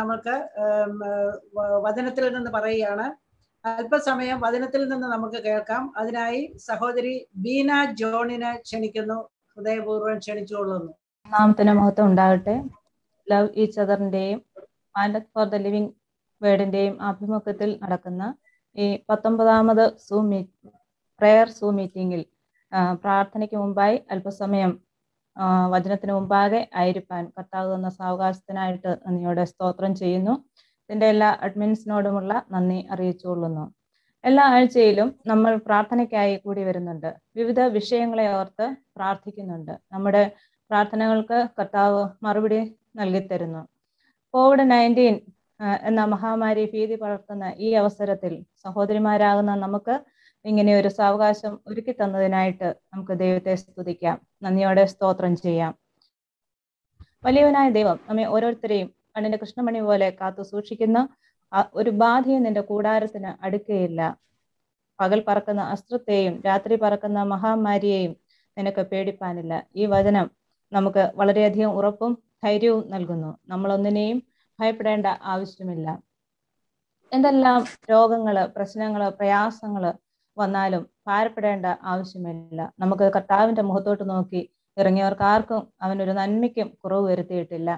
നമുക്ക് വചനത്തിൽ നിന്ന് പറയുകയാണ്. അല്പസമയം വചനത്തിൽ നിന്ന് നമുക്ക് കേൾക്കാം. അതിനായി സഹോദരി ബീന ജോണിനെ ക്ഷണിക്കുന്നു. ഹൃദയപൂർവം ക്ഷണിച്ചുകൊള്ളുന്നു. നാമത്തിന് മഹത്വം ഉണ്ടാകട്ടെ. ലവ് ഈച്ച് അതറിന്റെയും ഫോർ ദ ലിവിംഗ് വേർഡിന്റെയും ആഭിമുഖ്യത്തിൽ നടക്കുന്ന ഈ പത്തൊമ്പതാമത് സൂം മീ പ്രയർ സൂം മീറ്റിംഗിൽ പ്രാർത്ഥനയ്ക്ക് മുമ്പായി അല്പസമയം വചനത്തിന് മുമ്പാകെ ആയിരിക്കാൻ കർത്താവ് എന്ന സാവകാശത്തിനായിട്ട് നന്ദിയോടെ സ്തോത്രം ചെയ്യുന്നു. ഇതിന്റെ എല്ലാ അഡ്മിൻസിനോടുമുള്ള നന്ദി അറിയിച്ചുകൊള്ളുന്നു. എല്ലാ ആഴ്ചയിലും നമ്മൾ പ്രാർത്ഥനയ്ക്കായി കൂടി വരുന്നുണ്ട്. വിവിധ വിഷയങ്ങളെ ഓർത്ത് പ്രാർത്ഥിക്കുന്നുണ്ട്. നമ്മുടെ പ്രാർത്ഥനകൾക്ക് കർത്താവ് മറുപടി നൽകിത്തരുന്നു. കോവിഡ് നയന്റീൻ എന്ന മഹാമാരി ഭീതി പടർത്തുന്ന ഈ അവസരത്തിൽ സഹോദരിമാരാകുന്ന നമുക്ക് ഇങ്ങനെ ഒരു സാവകാശം ഒരുക്കി തന്നതിനായിട്ട് നമുക്ക് ദൈവത്തെ സ്തുതിക്കാം. നന്ദിയോടെ സ്തോത്രം ചെയ്യാം. വലിയവനായ ദൈവം നമ്മെ ഓരോരുത്തരെയും കണ്ണിന്റെ കൃഷ്ണമണി പോലെ കാത്തു സൂക്ഷിക്കുന്ന ഒരു ബാധയും നിന്റെ കൂടാരത്തിന് അടുക്കുകയില്ല പകൽ പറക്കുന്ന അസ്ത്രത്തെയും രാത്രി പറക്കുന്ന മഹാമാരിയെയും നിനക്ക് പേടിപ്പാനില്ല. ഈ വചനം നമുക്ക് വളരെയധികം ഉറപ്പും ധൈര്യവും നൽകുന്നു. നമ്മളൊന്നിനെയും ഭയപ്പെടേണ്ട ആവശ്യമില്ല. എന്തെല്ലാം രോഗങ്ങൾ പ്രശ്നങ്ങൾ പ്രയാസങ്ങൾ വന്നാലും ഭാരപ്പെടേണ്ട ആവശ്യമില്ല. നമുക്ക് കർത്താവിന്റെ മുഖത്തോട്ട് നോക്കി ഇറങ്ങിയവർക്ക് ആർക്കും അവനൊരു നന്മയ്ക്കും കുറവ് വരുത്തിയിട്ടില്ല.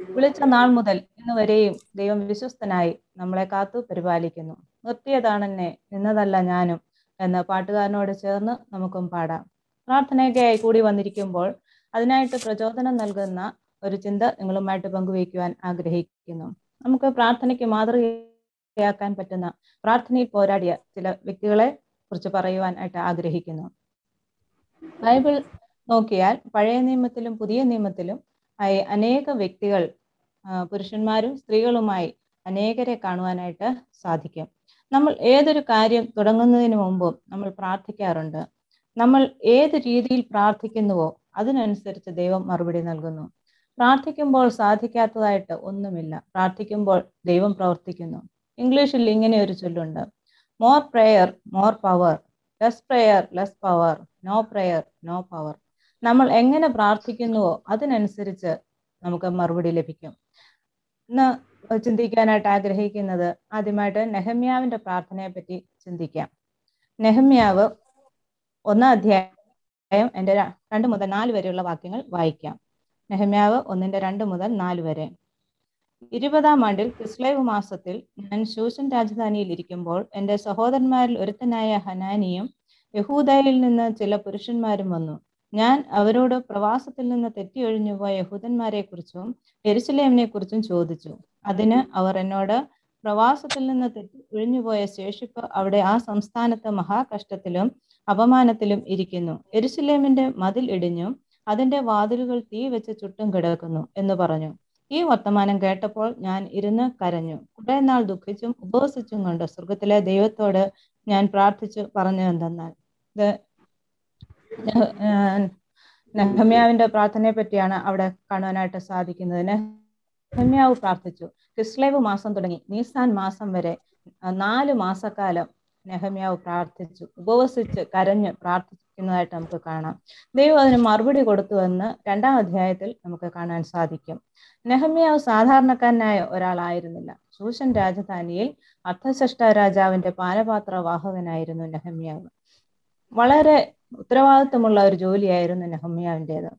വിളിച്ച നാൾ മുതൽ ഇന്ന് വരെയും ദൈവം വിശ്വസ്തനായി നമ്മളെ കാത്തു പരിപാലിക്കുന്നു. നിർത്തിയതാണെന്നെ നിന്നതല്ല ഞാനും എന്ന് പാട്ടുകാരനോട് ചേർന്ന് നമുക്കും പാടാം. പ്രാർത്ഥനയൊക്കെയായി കൂടി വന്നിരിക്കുമ്പോൾ അതിനായിട്ട് പ്രചോദനം നൽകുന്ന ഒരു ചിന്ത നിങ്ങളുമായിട്ട് പങ്കുവയ്ക്കുവാൻ ആഗ്രഹിക്കുന്നു. നമുക്ക് പ്രാർത്ഥനയ്ക്ക് മാതൃകയാക്കാൻ പറ്റുന്ന പ്രാർത്ഥനയിൽ പോരാടിയ ചില വ്യക്തികളെ കുറിച്ച് പറയുവാനായിട്ട് ആഗ്രഹിക്കുന്നു. ബൈബിൾ നോക്കിയാൽ പഴയ നിയമത്തിലും പുതിയ നിയമത്തിലും ആയി അനേക വ്യക്തികൾ പുരുഷന്മാരും സ്ത്രീകളുമായി അനേകരെ കാണുവാനായിട്ട് സാധിക്കും. നമ്മൾ ഏതൊരു കാര്യം തുടങ്ങുന്നതിന് മുമ്പും നമ്മൾ പ്രാർത്ഥിക്കാറുണ്ട്. നമ്മൾ ഏത് രീതിയിൽ പ്രാർത്ഥിക്കുന്നുവോ അതിനനുസരിച്ച് ദൈവം മറുപടി നൽകുന്നു. പ്രാർത്ഥിക്കുമ്പോൾ സാധിക്കാത്തതായിട്ട് ഒന്നുമില്ല. പ്രാർത്ഥിക്കുമ്പോൾ ദൈവം പ്രവർത്തിക്കുന്നു. ഇംഗ്ലീഷിൽ ഇങ്ങനെ ഒരു ചൊല്ലുണ്ട്. More prayer more power less prayer less power no prayer no power നമ്മൾ എങ്ങനെ പ്രാർത്ഥിക്കുന്നുവോ അതിനനുസരിച്ച് നമുക്ക് മറുപടി ലഭിക്കും. ഇന്ന് ചിന്തിക്കാനായിട്ട് ആഗ്രഹിക്കുന്നത് ആദ്യമായിട്ട് നെഹമ്യാവിന്റെ പ്രാർത്ഥനയെ പറ്റി ചിന്തിക്കാം. നെഹമ്യാവ് ഒന്നാം അധ്യായം എന്റെ രണ്ട് മുതൽ നാല് വരെയുള്ള വാക്യങ്ങൾ വായിക്കാം. നെഹമ്യാവ് ഒന്നിന്റെ രണ്ട് മുതൽ നാല് വരെ. ഇരുപതാം ആണ്ടിൽ ക്രിസ്ലൈവ് മാസത്തിൽ ഞാൻ ശൂഷൻ രാജധാനിയിൽ ഇരിക്കുമ്പോൾ എന്റെ സഹോദരന്മാരിൽ ഒരുത്തനായ ഹനാനിയും യഹൂദയിൽ നിന്ന് ചില പുരുഷന്മാരും വന്നു. ഞാൻ അവരോട് പ്രവാസത്തിൽ നിന്ന് തെറ്റിയൊഴിഞ്ഞുപോയ യഹൂദന്മാരെ കുറിച്ചും എരുസലേമിനെ കുറിച്ചും ചോദിച്ചു. അതിന് അവർ എന്നോട് പ്രവാസത്തിൽ നിന്ന് തെറ്റി ഒഴിഞ്ഞുപോയ ശേഷിപ്പ് അവിടെ ആ സംസ്ഥാനത്ത് മഹാകഷ്ടത്തിലും അപമാനത്തിലും ഇരിക്കുന്നു. എരുസലേമിന്റെ മതിൽ ഇടിഞ്ഞു അതിന്റെ വാതിലുകൾ തീ വെച്ച് ചുട്ടും കിടക്കുന്നു എന്ന് പറഞ്ഞു. ഈ വർത്തമാനം കേട്ടപ്പോൾ ഞാൻ ഇരുന്ന് കരഞ്ഞു. കുറെ നാൾ ദുഃഖിച്ചും ഉപവസിച്ചും കൊണ്ട് സ്വർഗത്തിലെ ദൈവത്തോട് ഞാൻ പ്രാർത്ഥിച്ചു പറഞ്ഞു എന്തെന്നാൽ ഇത് നെഹ- നെഹമ്യാവിന്റെ പ്രാർത്ഥനയെ പറ്റിയാണ് അവിടെ കാണുവാനായിട്ട് സാധിക്കുന്നത്. നെഹമ്യാവ് പ്രാർത്ഥിച്ചു. ക്രിസ്ലേവ് മാസം തുടങ്ങി. നീസാൻ മാസം വരെ നാല് മാസക്കാലം നെഹമ്യാവ് പ്രാർത്ഥിച്ചു. ഉപവസിച്ച് കരഞ്ഞ് പ്രാർത്ഥിക്കുന്നതായിട്ട് നമുക്ക് കാണാം. ദൈവം അതിന് മറുപടി കൊടുത്തുവെന്ന് രണ്ടാം അധ്യായത്തിൽ നമുക്ക് കാണാൻ സാധിക്കും. നെഹമ്യാവ് സാധാരണക്കാരനായ ഒരാളായിരുന്നില്ല. ശൂഷൻ രാജധാനിയിൽ അർത്ഥശഷ്ട രാജാവിന്റെ പാനപാത്ര വാഹകനായിരുന്നു നെഹമ്യാവ്. വളരെ ഉത്തരവാദിത്വമുള്ള ഒരു ജോലിയായിരുന്നു നെഹമ്യാവിന്റെത്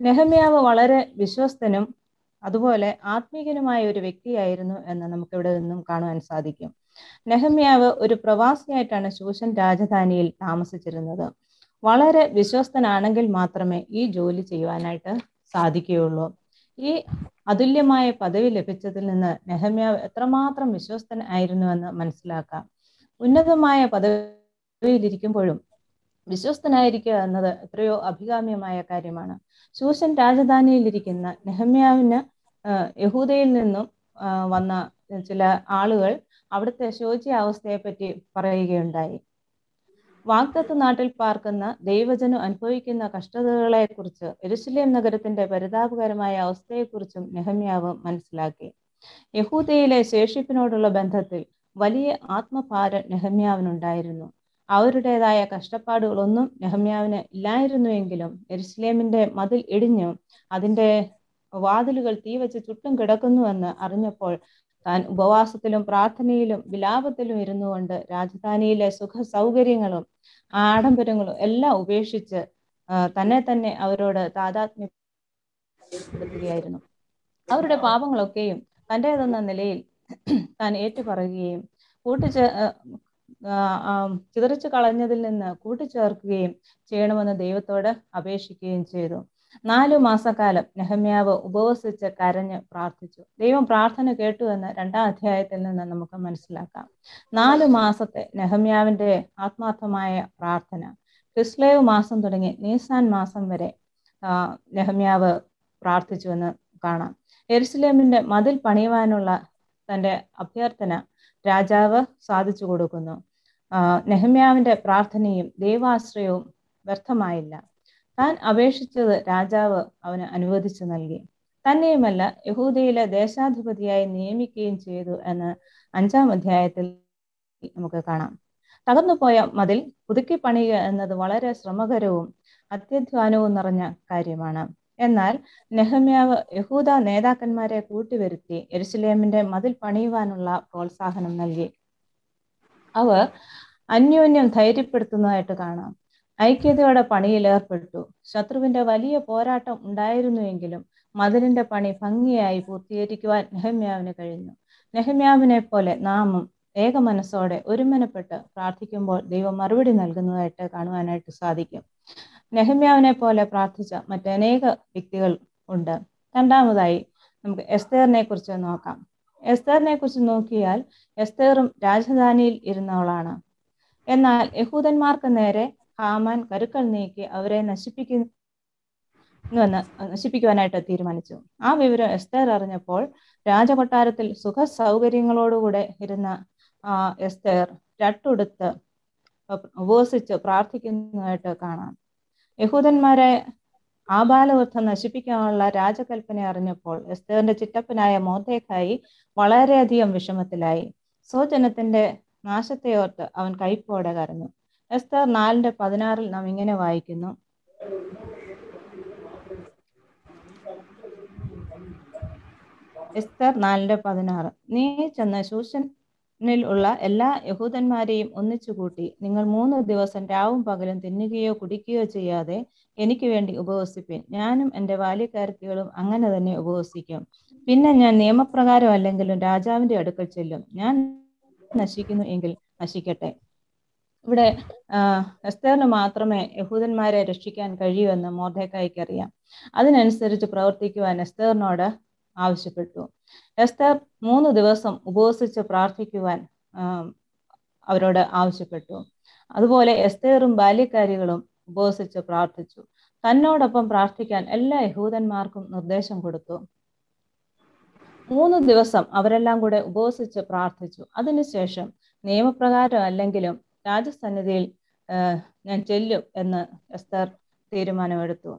നെഹമ്യാവ് വളരെ വിശ്വസ്തനും അതുപോലെ ആത്മീകനുമായ ഒരു വ്യക്തിയായിരുന്നു എന്ന് നമുക്കിവിടെ നിന്നും കാണുവാൻ സാധിക്കും. നെഹമ്യാവ് ഒരു പ്രവാസിയായിട്ടാണ് ശൂഷൻ രാജധാനിയിൽ താമസിച്ചിരുന്നത്. വളരെ വിശ്വസ്തനാണെങ്കിൽ മാത്രമേ ഈ ജോലി ചെയ്യുവാനായിട്ട് സാധിക്കുകയുള്ളൂ. ഈ അതുല്യമായ പദവി ലഭിച്ചതിൽ നിന്ന് നെഹമ്യാവ് എത്രമാത്രം വിശ്വസ്തൻ ആയിരുന്നുവെന്ന് മനസ്സിലാക്കാം. ഉന്നതമായ പദവിയിലിരിക്കുമ്പോഴും വിശ്വസ്തനായിരിക്കുക എന്നത് എത്രയോ അഭികാമ്യമായ കാര്യമാണ്. ശൂഷൻ രാജധാനിയിലിരിക്കുന്ന നെഹമ്യാവിന് യഹൂദയിൽ നിന്നും വന്ന ചില ആളുകൾ അവിടുത്തെ ശോചി പറ്റി പറയുകയുണ്ടായി. വാക്തത്ത് നാട്ടിൽ പാർക്കുന്ന ദൈവജനം അനുഭവിക്കുന്ന കഷ്ടതകളെ കുറിച്ച് എരുസലേം നഗരത്തിന്റെ പരിതാപകരമായ അവസ്ഥയെക്കുറിച്ചും നെഹമ്യാവ് മനസ്സിലാക്കി. യഹൂദയിലെ ശേഷിപ്പിനോടുള്ള ബന്ധത്തിൽ വലിയ ആത്മഭാരം നെഹമ്യാവിനുണ്ടായിരുന്നു. അവരുടേതായ കഷ്ടപ്പാടുകളൊന്നും നെഹമ്യാവിന് ഇല്ലായിരുന്നുവെങ്കിലും എരുസലേമിന്റെ മതിൽ ഇടിഞ്ഞു അതിന്റെ വാതിലുകൾ തീവച്ച് ചുട്ടും കിടക്കുന്നുവെന്ന് അറിഞ്ഞപ്പോൾ താൻ ഉപവാസത്തിലും പ്രാർത്ഥനയിലും വിലാപത്തിലും ഇരുന്നു കൊണ്ട് രാജധാനിയിലെ സുഖ സൗകര്യങ്ങളും ആഡംബരങ്ങളും എല്ലാം ഉപേക്ഷിച്ച് തന്നെ തന്നെ അവരോട് താതാത്മ്യപ്പെടുത്തുകയായിരുന്നു അവരുടെ പാപങ്ങളൊക്കെയും തന്റേതെന്ന നിലയിൽ താൻ ഏറ്റുപറയുകയും കൂട്ടിച്ചേ ചിതറിച്ചു കളഞ്ഞതിൽ നിന്ന് കൂട്ടിച്ചേർക്കുകയും ചെയ്യണമെന്ന് ദൈവത്തോട് അപേക്ഷിക്കുകയും ചെയ്തു. നാലു മാസക്കാലം നെഹമ്യാവ് ഉപവസിച്ച് കരഞ്ഞ് പ്രാർത്ഥിച്ചു. ദൈവം പ്രാർത്ഥന കേട്ടു എന്ന് രണ്ടാം അധ്യായത്തിൽ നിന്ന് നമുക്ക് മനസ്സിലാക്കാം. നാലു മാസത്തെ നെഹമ്യാവിന്റെ ആത്മാർത്ഥമായ പ്രാർത്ഥന. ക്രിസ്ലേവ് മാസം തുടങ്ങി നീസാൻ മാസം വരെ നെഹമ്യാവ് പ്രാർത്ഥിച്ചു എന്ന് കാണാം. എരുസലേമിന്റെ മതിൽ പണിയുവാനുള്ള തന്റെ അഭ്യർത്ഥന രാജാവ് സാധിച്ചു കൊടുക്കുന്നു. നെഹമ്യാവിന്റെ പ്രാർത്ഥനയും ദൈവാശ്രയവും വ്യർത്ഥമായില്ല. താൻ അപേക്ഷിച്ചത് രാജാവ് അവന് അനുവദിച്ചു നൽകി. തന്നെയുമല്ല യഹൂദയിലെ ദേശാധിപതിയായി നിയമിക്കുകയും ചെയ്തു എന്ന് അഞ്ചാം അധ്യായത്തിൽ നമുക്ക് കാണാം. തകർന്നുപോയ മതിൽ പുതുക്കി പണിയുക എന്നത് വളരെ ശ്രമകരവും അത്യധ്വാനവും നിറഞ്ഞ കാര്യമാണ്. എന്നാൽ നെഹമ്യാവ് യഹൂദ നേതാക്കന്മാരെ കൂട്ടിവരുത്തി എരുസലേമിന്റെ മതിൽ പണിയുവാനുള്ള പ്രോത്സാഹനം നൽകി. അവർ അന്യോന്യം ധൈര്യപ്പെടുത്തുന്നതായിട്ട് കാണാം. ഐക്യതയോടെ പണിയിൽ ഏർപ്പെട്ടു. ശത്രുവിന്റെ വലിയ പോരാട്ടം ഉണ്ടായിരുന്നുവെങ്കിലും മതിലിന്റെ പണി ഭംഗിയായി പൂർത്തീകരിക്കുവാൻ നെഹമ്യാവിന് കഴിഞ്ഞു. നെഹമ്യാവിനെ പോലെ നാമും ഏക മനസ്സോടെ ഒരുമനപ്പെട്ട് പ്രാർത്ഥിക്കുമ്പോൾ ദൈവം മറുപടി നൽകുന്നതായിട്ട് കാണുവാനായിട്ട് സാധിക്കും. നെഹമ്യാവിനെ പോലെ പ്രാർത്ഥിച്ച മറ്റനേക വ്യക്തികൾ ഉണ്ട്. രണ്ടാമതായി നമുക്ക് എസ്തേറിനെ കുറിച്ച് നോക്കാം. എസ്തേറിനെ കുറിച്ച് നോക്കിയാൽ എസ്തേറും രാജധാനിയിൽ ഇരുന്നവളാണ്. എന്നാൽ യഹൂദന്മാർക്ക് നേരെ ഹാമാൻ കരുക്കൾ നീക്കി അവരെ നശിപ്പിക്കുന്നുവെന്ന് നശിപ്പിക്കുവാനായിട്ട് തീരുമാനിച്ചു. ആ വിവരം എസ്തർ അറിഞ്ഞപ്പോൾ രാജകൊട്ടാരത്തിൽ സുഖ സൗകര്യങ്ങളോടുകൂടെ ഇരുന്ന എസ്തേർ രട്ടുടുത്ത് ഉപവസിച്ച് പ്രാർത്ഥിക്കുന്നതായിട്ട് കാണാം. യഹൂദന്മാരെ ആബാലവൃദ്ധം നശിപ്പിക്കാനുള്ള രാജകൽപ്പന അറിഞ്ഞപ്പോൾ എസ്തേറിന്റെ ചിറ്റപ്പനായ മോത്തേക്കായി വളരെയധികം വിഷമത്തിലായി. സ്വജനത്തിന്റെ നാശത്തെ ഓർത്ത് അവൻ കൈപ്പോടെ കരഞ്ഞു. എസ്തർ നാലിന്റെ പതിനാറിൽ നാം ഇങ്ങനെ വായിക്കുന്നു. എസ്തർ നാലിന്റെ പതിനാറ്. നീ ചെന്ന് ശൂഷനിൽ ഉള്ള എല്ലാ യഹൂദന്മാരെയും ഒന്നിച്ചുകൂട്ടി നിങ്ങൾ മൂന്ന് ദിവസം രാവും പകലും തിന്നുകയോ കുടിക്കുകയോ ചെയ്യാതെ എനിക്ക് വേണ്ടി ഉപവസിപ്പിൻ. ഞാനും എന്റെ ബാല്യക്കാരത്തികളും അങ്ങനെ തന്നെ ഉപവസിക്കും. പിന്നെ ഞാൻ നിയമപ്രകാരം അല്ലെങ്കിലും രാജാവിന്റെ അടുക്കൽ ചെല്ലും. ഞാൻ നശിക്കുന്നു എങ്കിൽ നശിക്കട്ടെ. ഇവിടെ എസ്തേറിന് മാത്രമേ യഹൂദന്മാരെ രക്ഷിക്കാൻ കഴിയൂ എന്ന് മോർദേക്കായിക്ക് അറിയാം. അതിനനുസരിച്ച് പ്രവർത്തിക്കുവാൻ എസ്തേറിനോട് ആവശ്യപ്പെട്ടു. എസ്തേർ മൂന്ന് ദിവസം ഉപവസിച്ച് പ്രാർത്ഥിക്കുവാൻ അവരോട് ആവശ്യപ്പെട്ടു. അതുപോലെ എസ്തേറും ബാല്യക്കാരികളും ഉപവസിച്ച് പ്രാർത്ഥിച്ചു. തന്നോടൊപ്പം പ്രാർത്ഥിക്കാൻ എല്ലാ യഹൂദന്മാർക്കും നിർദ്ദേശം കൊടുത്തു. മൂന്ന് ദിവസം അവരെല്ലാം കൂടെ ഉപവസിച്ച് പ്രാർത്ഥിച്ചു. അതിനുശേഷം നിയമപ്രകാരം അല്ലെങ്കിലും രാജസന്നിധിയിൽ ഞാൻ ചെല്ലും എന്ന് എസ്തർ തീരുമാനമെടുത്തു.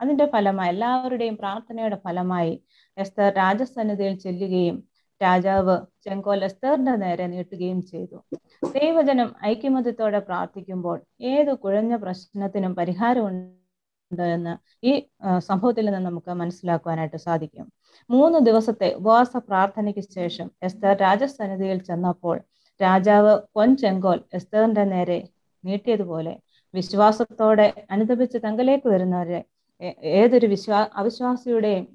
അതിന്റെ ഫലമായി എല്ലാവരുടെയും പ്രാർത്ഥനയുടെ ഫലമായി എസ്തർ രാജസന്നിധിയിൽ ചെല്ലുകയും രാജാവ് ചെങ്കോൽ എസ്തറിന്റെ നേരെ നീട്ടുകയും ചെയ്തു. ദൈവജനം ഐക്യമത്യത്തോടെ പ്രാർത്ഥിക്കുമ്പോൾ ഏത് കുഴഞ്ഞ പ്രശ്നത്തിനും പരിഹാരമുണ്ട് എന്ന് ഈ സംഭവത്തിൽ നിന്ന് നമുക്ക് മനസ്സിലാക്കുവാനായിട്ട് സാധിക്കും. മൂന്ന് ദിവസത്തെ ഉപവാസ പ്രാർത്ഥനയ്ക്ക് ശേഷം എസ്തർ രാജസന്നിധിയിൽ ചെന്നപ്പോൾ രാജാവ് പൊൻ ചെങ്കോൽ എസ്തറിന്റെ നേരെ നീട്ടിയതുപോലെ വിശ്വാസത്തോടെ അനുദപിച്ച് തങ്കലേക്ക് വരുന്നവരെ ഏതൊരു വിശ്വാ അവിശ്വാസിയുടെയും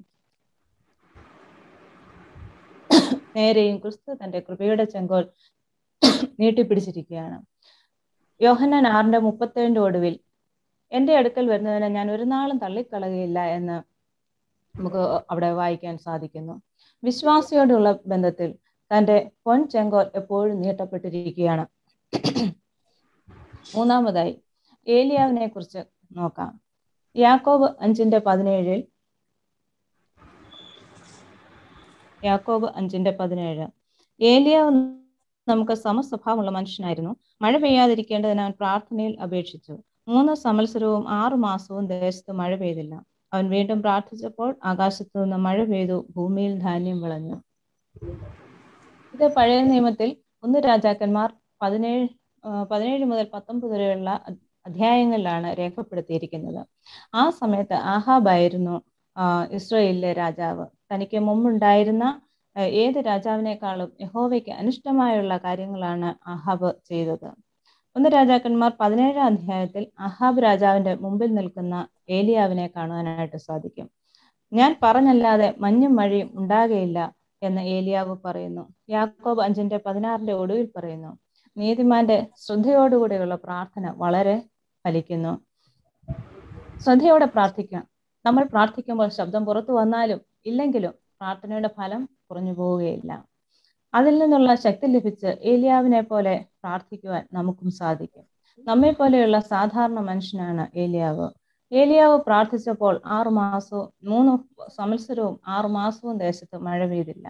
നേരെയും ക്രിസ്തു തന്റെ കൃപയുടെ ചെങ്കോൽ നീട്ടിപ്പിടിച്ചിരിക്കുകയാണ്. യോഹന്നാൻ ആറിന്റെ മുപ്പത്തേഴിന്റെ ഒടുവിൽ എന്റെ അടുക്കൽ വരുന്നതിനെ ഞാൻ ഒരു നാളും തള്ളിക്കളയുകയില്ല എന്ന് നമുക്ക് അവിടെ വായിക്കാൻ സാധിക്കുന്നു. വിശ്വാസിയോടുള്ള ബന്ധത്തിൽ തന്റെ പൊൻ ചെങ്കോൽ എപ്പോഴും നീട്ടപ്പെട്ടിരിക്കുകയാണ്. മൂന്നാമതായി ഏലിയാവിനെ കുറിച്ച് നോക്കാം. യാക്കോബ് അഞ്ചിന്റെ പതിനേഴിൽ യാക്കോബ് അഞ്ചിന്റെ പതിനേഴ്. ഏലിയാവ് നമുക്ക് സമസ്വഭാവമുള്ള മനുഷ്യനായിരുന്നു. മഴ പെയ്യാതിരിക്കേണ്ടതിന് അവൻ പ്രാർത്ഥനയിൽ അപേക്ഷിച്ചു. മൂന്ന് സമത്സരവും ആറു മാസവും ദേശത്ത് മഴ പെയ്തില്ല. അവൻ വീണ്ടും പ്രാർത്ഥിച്ചപ്പോൾ ആകാശത്തു നിന്ന് മഴ പെയ്തു ഭൂമിയിൽ ധാന്യം വിളഞ്ഞു. ഇത് പഴയ നിയമത്തിൽ ഒന്ന് രാജാക്കന്മാർ പതിനേഴ് പതിനേഴ് മുതൽ പത്തൊമ്പത് വരെയുള്ള അധ്യായങ്ങളിലാണ് രേഖപ്പെടുത്തിയിരിക്കുന്നത്. ആ സമയത്ത് ആഹാബായിരുന്നു ഇസ്രയേലിലെ രാജാവ്. തനിക്ക് മുമ്പുണ്ടായിരുന്ന ഏത് രാജാവിനേക്കാളും യഹോവയ്ക്ക് അനിഷ്ടമായുള്ള കാര്യങ്ങളാണ് അഹാബ് ചെയ്തത്. ഒന്ന് രാജാക്കന്മാർ പതിനേഴാം അധ്യായത്തിൽ അഹാബ് രാജാവിന്റെ മുമ്പിൽ നിൽക്കുന്ന ഏലിയാവിനെ കാണുവാനായിട്ട് സാധിക്കും. ഞാൻ പറഞ്ഞല്ലാതെ മഞ്ഞും മഴയും ഉണ്ടാകയില്ല. എന്ന് ഏലിയാവ് പറയുന്നു. യാക്കോബ് അഞ്ചിന്റെ പതിനാറിന്റെ ഒടുവിൽ പറയുന്നു നീതിമാന്റെ ശ്രദ്ധയോടുകൂടിയുള്ള പ്രാർത്ഥന വളരെ ഫലിക്കുന്നു. ശ്രദ്ധയോടെ പ്രാർത്ഥിക്കാം നമ്മൾ പ്രാർത്ഥിക്കുമ്പോൾ ശബ്ദം പുറത്തു വന്നാലും ഇല്ലെങ്കിലും പ്രാർത്ഥനയുടെ ഫലം കുറഞ്ഞു പോവുകയില്ല. അതിൽ നിന്നുള്ള ശക്തി ലഭിച്ച് ഏലിയാവിനെ പോലെ പ്രാർത്ഥിക്കുവാൻ നമുക്കും സാധിക്കും. നമ്മെ പോലെയുള്ള സാധാരണ മനുഷ്യനാണ് ഏലിയാവ്. ഏലിയാവ് പ്രാർത്ഥിച്ചപ്പോൾ ആറു മാസവും മൂന്ന് സംവത്സരവും ആറു മാസവും ദേശത്ത് മഴ പെയ്തില്ല.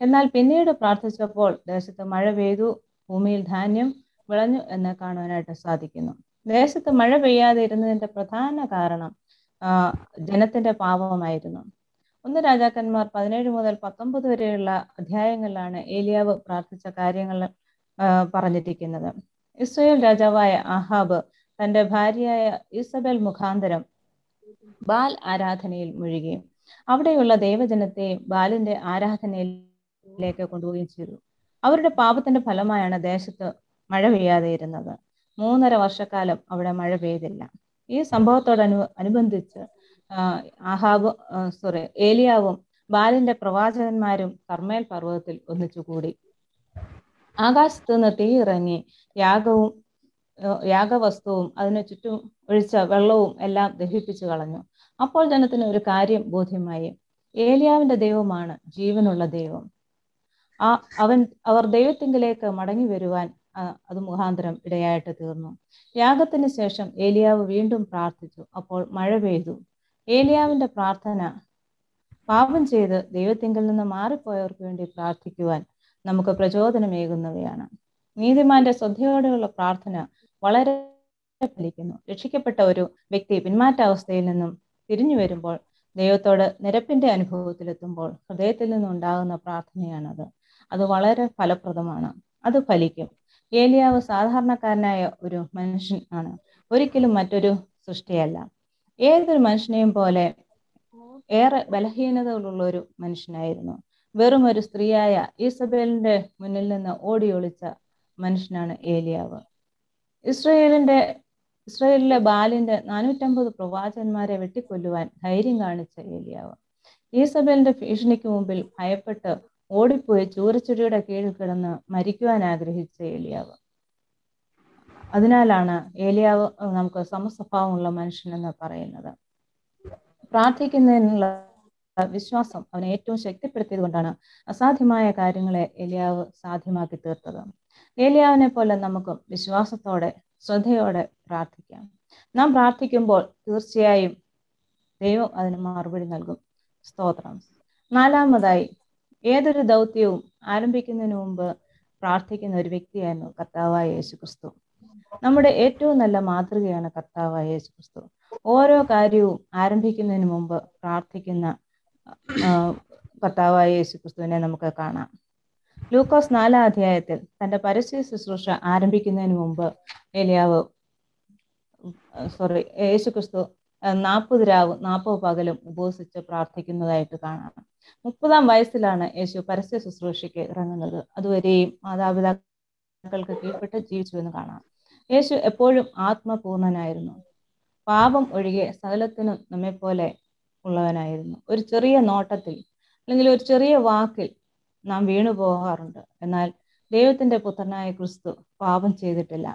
എന്നാൽ പിന്നീട് പ്രാർത്ഥിച്ചപ്പോൾ ദേശത്ത് മഴ പെയ്തു ഭൂമിയിൽ ധാന്യം വിളഞ്ഞു എന്ന് കാണുവാനായിട്ട് സാധിക്കുന്നു. ദേശത്ത് മഴ പെയ്യാതെ ഇരുന്നതിന്റെ പ്രധാന കാരണം ജനത്തിന്റെ പാപമായിരുന്നു. ഒന്ന് രാജാക്കന്മാർ പതിനേഴ് മുതൽ പത്തൊമ്പത് വരെയുള്ള അധ്യായങ്ങളിലാണ് ഏലിയാവ് പ്രാർത്ഥിച്ച കാര്യങ്ങൾ പറഞ്ഞിരിക്കുന്നത്. ഇസ്രയേൽ രാജാവായ ആഹാബ് തന്റെ ഭാര്യയായ ഇസബൽ മുഖാന്തരം ബാൽ ആരാധനയിൽ മുഴുകുകയും അവിടെയുള്ള ദൈവജനത്തെ ബാലിന്റെ ആരാധനയിലേക്ക് കൊണ്ടുപോവുകയും ചെയ്തു. അവരുടെ പാപത്തിന്റെ ഫലമായാണ് ദേശത്ത് മഴ പെയ്യാതെ ഇരുന്നത്. മൂന്നര വർഷക്കാലം അവിടെ മഴ പെയ്തില്ല. ഈ സംഭവത്തോടനു അനുബന്ധിച്ച് ആഹാബ് സോറി ഏലിയാവും ബാലിന്റെ പ്രവാചകന്മാരും കർമ്മേൽ പർവതത്തിൽ ഒന്നിച്ചുകൂടി. ആകാശത്ത് നിന്ന് തീ ഇറങ്ങി യാഗവും യാഗവസ്തുവും അതിന് ചുറ്റും ഒഴിച്ച വെള്ളവും എല്ലാം ദഹിപ്പിച്ചു കളഞ്ഞു. അപ്പോൾ ജനത്തിന് ഒരു കാര്യം ബോധ്യമായി. ഏലിയാവിന്റെ ദൈവമാണ് ജീവനുള്ള ദൈവം. ആ അവൻ അവർ ദൈവത്തിങ്കിലേക്ക് മടങ്ങി വരുവാൻ അത് മുഖാന്തരം ഇടയായിട്ട് തീർന്നു. യാഗത്തിന് ശേഷം ഏലിയാവ് വീണ്ടും പ്രാർത്ഥിച്ചു. അപ്പോൾ മഴ പെയ്തു. ഏലിയാവിന്റെ പ്രാർത്ഥന പാപം ചെയ്ത് ദൈവത്തിങ്കിൽ നിന്ന് മാറിപ്പോയവർക്ക് വേണ്ടി പ്രാർത്ഥിക്കുവാൻ നമുക്ക് പ്രചോദനമേകുന്നവയാണ്. നീതിമാന്റെ ശ്രദ്ധയോടെയുള്ള പ്രാർത്ഥന വളരെ ഫലിക്കുന്നു. രക്ഷിക്കപ്പെട്ട ഒരു വ്യക്തി പിന്മാറ്റാവസ്ഥയിൽ നിന്നും തിരിഞ്ഞു വരുമ്പോൾ ദൈവത്തോട് നിരപ്പിന്റെ അനുഭവത്തിലെത്തുമ്പോൾ ഹൃദയത്തിൽ നിന്നുണ്ടാകുന്ന പ്രാർത്ഥനയാണത്. അത് വളരെ ഫലപ്രദമാണ്. അത് ഫലിക്കും. ഏലിയാവ് സാധാരണക്കാരനായ ഒരു മനുഷ്യൻ ആണ്. ഒരിക്കലും മറ്റൊരു സൃഷ്ടിയല്ല. ഏതൊരു മനുഷ്യനെയും പോലെ ഏറെ ബലഹീനതകളുള്ള ഒരു മനുഷ്യനായിരുന്നു. വെറും ഒരു സ്ത്രീയായ ഈസബേലിന്റെ മുന്നിൽ നിന്ന് ഓടി ഒളിച്ച മനുഷ്യനാണ് ഏലിയാവ്. ഇസ്രയേലിന്റെ ഇസ്രയേലിലെ ബാലിന്റെ നാനൂറ്റമ്പത് പ്രവാചകന്മാരെ വെട്ടിക്കൊല്ലുവാൻ ധൈര്യം കാണിച്ച ഏലിയാവ്. ഈസബേലിന്റെ ഭീഷണിക്ക് മുമ്പിൽ ഭയപ്പെട്ട് ഓടിപ്പോയി ചൂരച്ചുടിയുടെ കീഴിൽ കിടന്ന് മരിക്കുവാൻ ആഗ്രഹിച്ച ഏലിയാവ്. അതിനാലാണ് ഏലിയാവ് നമുക്ക് സമസ്വഭാവമുള്ള മനുഷ്യൻ എന്ന് പറയുന്നത്. പ്രാർത്ഥിക്കുന്നതിനുള്ള വിശ്വാസം അവനെ ഏറ്റവും ശക്തിപ്പെടുത്തിയത് കൊണ്ടാണ് അസാധ്യമായ കാര്യങ്ങളെ എലിയാവ് സാധ്യമാക്കി തീർത്തത്. ഏലിയാവിനെ പോലെ നമുക്കും വിശ്വാസത്തോടെ ശ്രദ്ധയോടെ പ്രാർത്ഥിക്കാം. നാം പ്രാർത്ഥിക്കുമ്പോൾ തീർച്ചയായും ദൈവം അതിന് മറുപടി നൽകും. സ്തോത്രം. നാലാമതായി ഏതൊരു ദൗത്യവും ആരംഭിക്കുന്നതിന് മുമ്പ് പ്രാർത്ഥിക്കുന്ന ഒരു വ്യക്തിയായിരുന്നു കർത്താവായ യേശു ക്രിസ്തു നമ്മുടെ ഏറ്റവും നല്ല മാതൃകയാണ് കർത്താവായ യേശു ക്രിസ്തു ഓരോ കാര്യവും ആരംഭിക്കുന്നതിന് മുമ്പ് പ്രാർത്ഥിക്കുന്ന കർത്താവായ യേശു ക്രിസ്തുവിനെ നമുക്ക് കാണാം. ലൂക്കോസ് നാലാം അധ്യായത്തിൽ തന്റെ പരസ്യ ശുശ്രൂഷ ആരംഭിക്കുന്നതിന് മുമ്പ് ഏലിയാവ് സോറി യേശുക്രിസ്തു നാൽപ്പത് രാവ് നാൽപ്പത് പകലും ഉപവസിച്ച് പ്രാർത്ഥിക്കുന്നതായിട്ട് കാണാം. മുപ്പതാം വയസ്സിലാണ് യേശു പരസ്യ ശുശ്രൂഷയ്ക്ക് ഇറങ്ങുന്നത്. അതുവരെയും മാതാപിതാക്കൾക്ക് കീഴ്പ്പെട്ട് ജീവിച്ചു എന്ന് കാണാം. യേശു എപ്പോഴും ആത്മപൂർണനായിരുന്നു. പാപം ഒഴികെ സകലത്തിനും നമ്മെപ്പോലെ ഉള്ളവനായിരുന്നു. ഒരു ചെറിയ നോട്ടത്തിൽ അല്ലെങ്കിൽ ഒരു ചെറിയ വാക്കിൽ നാം വീണു പോകാറുണ്ട്. എന്നാൽ ദൈവത്തിന്റെ പുത്രനായ ക്രിസ്തു പാപം ചെയ്തിട്ടില്ല.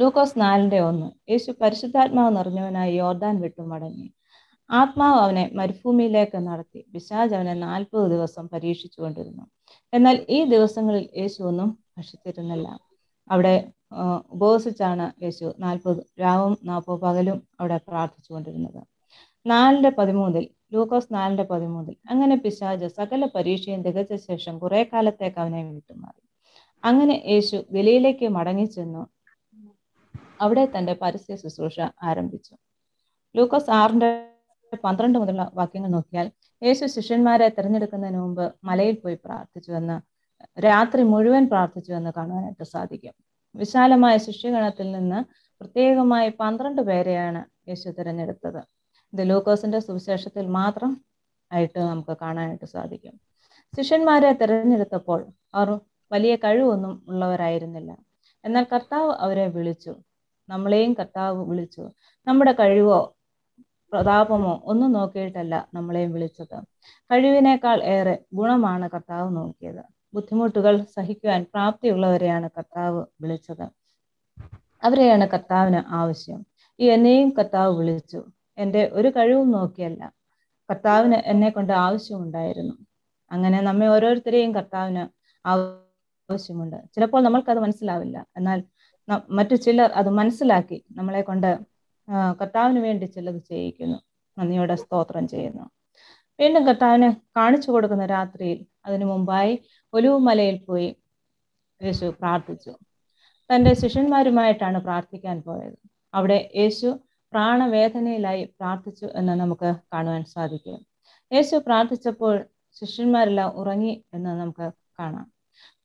ലൂക്കോസ് നാലിന്റെ ഒന്ന്. യേശു പരിശുദ്ധാത്മാവ് നിറഞ്ഞവനായി യോർദാൻ വിട്ടു മടങ്ങി. ആത്മാവ് അവനെ മരുഭൂമിയിലേക്ക് നടത്തി. പിശാജ് അവനെ നാൽപ്പത് ദിവസം പരീക്ഷിച്ചു കൊണ്ടിരുന്നു എന്നാൽ ഈ ദിവസങ്ങളിൽ യേശു ഒന്നും ഭക്ഷിച്ചിരുന്നില്ല. അവിടെ ഉപവസിച്ചാണ് യേശു നാൽപ്പത് രാവും നാൽപ്പത് പകലും അവിടെ പ്രാർത്ഥിച്ചു കൊണ്ടിരുന്നത് നാലിന്റെ പതിമൂന്നിൽ ലൂക്കോസ് നാലിന്റെ പതിമൂന്നിൽ. അങ്ങനെ പിശാജ് സകല പരീക്ഷയും തികച്ച ശേഷം കുറെ കാലത്തേക്ക് അവനെ വിട്ടുമാറി അങ്ങനെ യേശു ഗലിയിലേക്ക് മടങ്ങിച്ചെന്നു. അവിടെ തന്റെ പരസ്യ ശുശ്രൂഷ ആരംഭിച്ചു. ലൂക്കോസ് ആറിന്റെ പന്ത്രണ്ട് മുതലുള്ള വാക്യങ്ങൾ നോക്കിയാൽ യേശു ശിഷ്യന്മാരെ തിരഞ്ഞെടുക്കുന്നതിന് മുമ്പ് മലയിൽ പോയി പ്രാർത്ഥിച്ചുവെന്ന് രാത്രി മുഴുവൻ പ്രാർത്ഥിച്ചുവെന്ന് കാണുവാനായിട്ട് സാധിക്കും. വിശാലമായ ശിഷ്യഗണത്തിൽ നിന്ന് പ്രത്യേകമായി പന്ത്രണ്ട് പേരെയാണ് യേശു തിരഞ്ഞെടുത്തത്. ഇത് ലൂക്കോസിന്റെ സുവിശേഷത്തിൽ മാത്രം ആയിട്ട് നമുക്ക് കാണാനായിട്ട് സാധിക്കും. ശിഷ്യന്മാരെ തിരഞ്ഞെടുത്തപ്പോൾ അവർ വലിയ കഴിവൊന്നും ഉള്ളവരായിരുന്നില്ല. എന്നാൽ കർത്താവ് അവരെ വിളിച്ചു. നമ്മളെയും കർത്താവ് വിളിച്ചു. നമ്മുടെ കഴിവോ പ്രതാപമോ ഒന്നും നോക്കിയിട്ടല്ല നമ്മളെയും വിളിച്ചത്. കഴിവിനേക്കാൾ ഏറെ ഗുണമാണ് കർത്താവ് നോക്കിയത്. ബുദ്ധിമുട്ടുകൾ സഹിക്കുവാൻ പ്രാപ്തിയുള്ളവരെയാണ് കർത്താവ് വിളിച്ചത്. അവരെയാണ് കർത്താവിന് ആവശ്യം. ഈ എന്നെയും കർത്താവ് വിളിച്ചു. എന്റെ ഒരു കഴിവും നോക്കിയല്ല. കർത്താവിന് എന്നെ കൊണ്ട് ആവശ്യമുണ്ടായിരുന്നു. അങ്ങനെ നമ്മെ ഓരോരുത്തരെയും കർത്താവിന് ആവശ്യമുണ്ട്. ചിലപ്പോൾ നമ്മൾക്കത് മനസ്സിലാവില്ല. എന്നാൽ മറ്റു ചിലർ അത് മനസ്സിലാക്കി നമ്മളെ കൊണ്ട് കർത്താവിന് വേണ്ടി ചിലത് ചെയ്യിക്കുന്നു. നന്ദിയോടെ സ്തോത്രം ചെയ്യുന്നു. വീണ്ടും കർത്താവിന് കാണിച്ചു കൊടുക്കുന്ന രാത്രിയിൽ അതിനു മുമ്പായി ഒലുവുമലയിൽ പോയി യേശു പ്രാർത്ഥിച്ചു. തന്റെ ശിഷ്യന്മാരുമായിട്ടാണ് പ്രാർത്ഥിക്കാൻ പോയത്. അവിടെ യേശു പ്രാണവേദനയിലായി പ്രാർത്ഥിച്ചു എന്ന് നമുക്ക് കാണുവാൻ സാധിക്കും. യേശു പ്രാർത്ഥിച്ചപ്പോൾ ശിഷ്യന്മാരെല്ലാം ഉറങ്ങി എന്ന് നമുക്ക് കാണാം.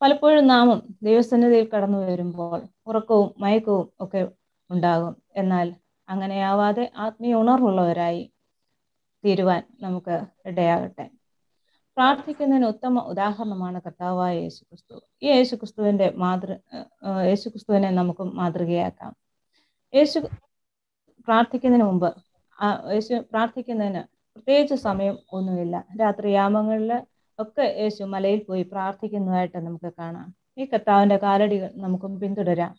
പലപ്പോഴും നാമും ദൈവസന്നിധിയിൽ കടന്നു വരുമ്പോൾ ഉറക്കവും മയക്കവും ഒക്കെ ഉണ്ടാകും. എന്നാൽ അങ്ങനെയാവാതെ ആത്മീയ ഉണർവുള്ളവരായി തീരുവാൻ നമുക്ക് ഇടയാകട്ടെ. പ്രാർത്ഥിക്കുന്നതിന് ഉത്തമ ഉദാഹരണമാണ് കർത്താവായ യേശുക്രിസ്തു. ഈ യേശുക്രിസ്തുവിന്റെ മാതൃ യേശുക്രിസ്തുവിനെ നമുക്ക് മാതൃകയാക്കാം. യേശു പ്രാർത്ഥിക്കുന്നതിന് മുമ്പ് യേശു പ്രാർത്ഥിക്കുന്നതിന് പ്രത്യേകിച്ച് സമയം ഒന്നുമില്ല. രാത്രി യാമങ്ങളിൽ ഒക്കെ യേശു മലയിൽ പോയി പ്രാർത്ഥിക്കുന്നതായിട്ട് നമുക്ക് കാണാം. ഈ കർത്താവിന്റെ കാലടികൾ നമുക്കും പിന്തുടരാം.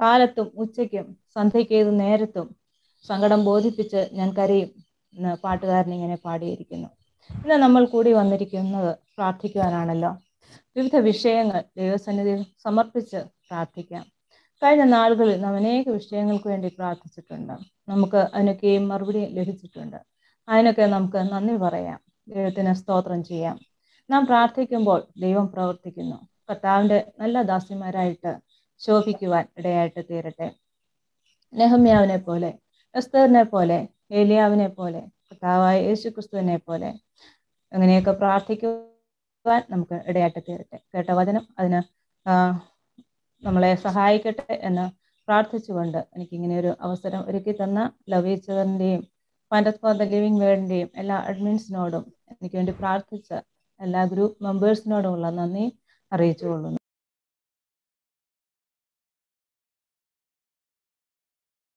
കാലത്തും ഉച്ചയ്ക്കും സന്ധ്യയ്ക്കേത് നേരത്തും സങ്കടം ബോധിപ്പിച്ച് ഞാൻ കരയും എന്ന് പാട്ടുകാരൻ ഇങ്ങനെ പാടിയിരിക്കുന്നു. ഇന്ന് നമ്മൾ കൂടി വന്നിരിക്കുന്നത് പ്രാർത്ഥിക്കുവാനാണല്ലോ. വിവിധ വിഷയങ്ങൾ ദൈവസന്നിധിയിൽ സമർപ്പിച്ച് പ്രാർത്ഥിക്കാം. കഴിഞ്ഞ നാളുകളിൽ നാം അനേക വിഷയങ്ങൾക്ക് വേണ്ടി പ്രാർത്ഥിച്ചിട്ടുണ്ട്. നമുക്ക് അതിനൊക്കെയും മറുപടി ലഭിച്ചിട്ടുണ്ട്. അതിനൊക്കെ നമുക്ക് നന്ദി പറയാം. ദൈവത്തിന് സ്തോത്രം ചെയ്യാം. നാം പ്രാർത്ഥിക്കുമ്പോൾ ദൈവം പ്രവർത്തിക്കുന്നു. കർത്താവിന്റെ നല്ല ദാസിമാരായിട്ട് ശോഭിക്കുവാൻ ഇടയായിട്ട് തീരട്ടെ. നെഹമ്യാവിനെ പോലെ എസ്തറിനെ പോലെ ഏലിയാവിനെ പോലെ കർത്താവായ യേശു ക്രിസ്തുവിനെ പോലെ അങ്ങനെയൊക്കെ പ്രാർത്ഥിക്കുവാൻ നമുക്ക് ഇടയായിട്ട് തീരട്ടെ. കേട്ട വചനം അതിന് നമ്മളെ സഹായിക്കട്ടെ എന്ന് പ്രാർത്ഥിച്ചുകൊണ്ട് എനിക്ക് ഇങ്ങനെ ഒരു അവസരം ഒരുക്കി തന്ന ലവീച്ചറിന്റെയും പാൻഡത് ഫോർ ദ ലിവിങ് വേർഡിന്റെയും എല്ലാ അഡ്മിൻസിനോടും എനിക്ക് വേണ്ടി പ്രാർത്ഥിച്ച എല്ലാ ഗ്രൂപ്പ് മെമ്പേഴ്സിനോടുമുള്ള നന്ദി അറിയിച്ചുകൊള്ളുന്നു.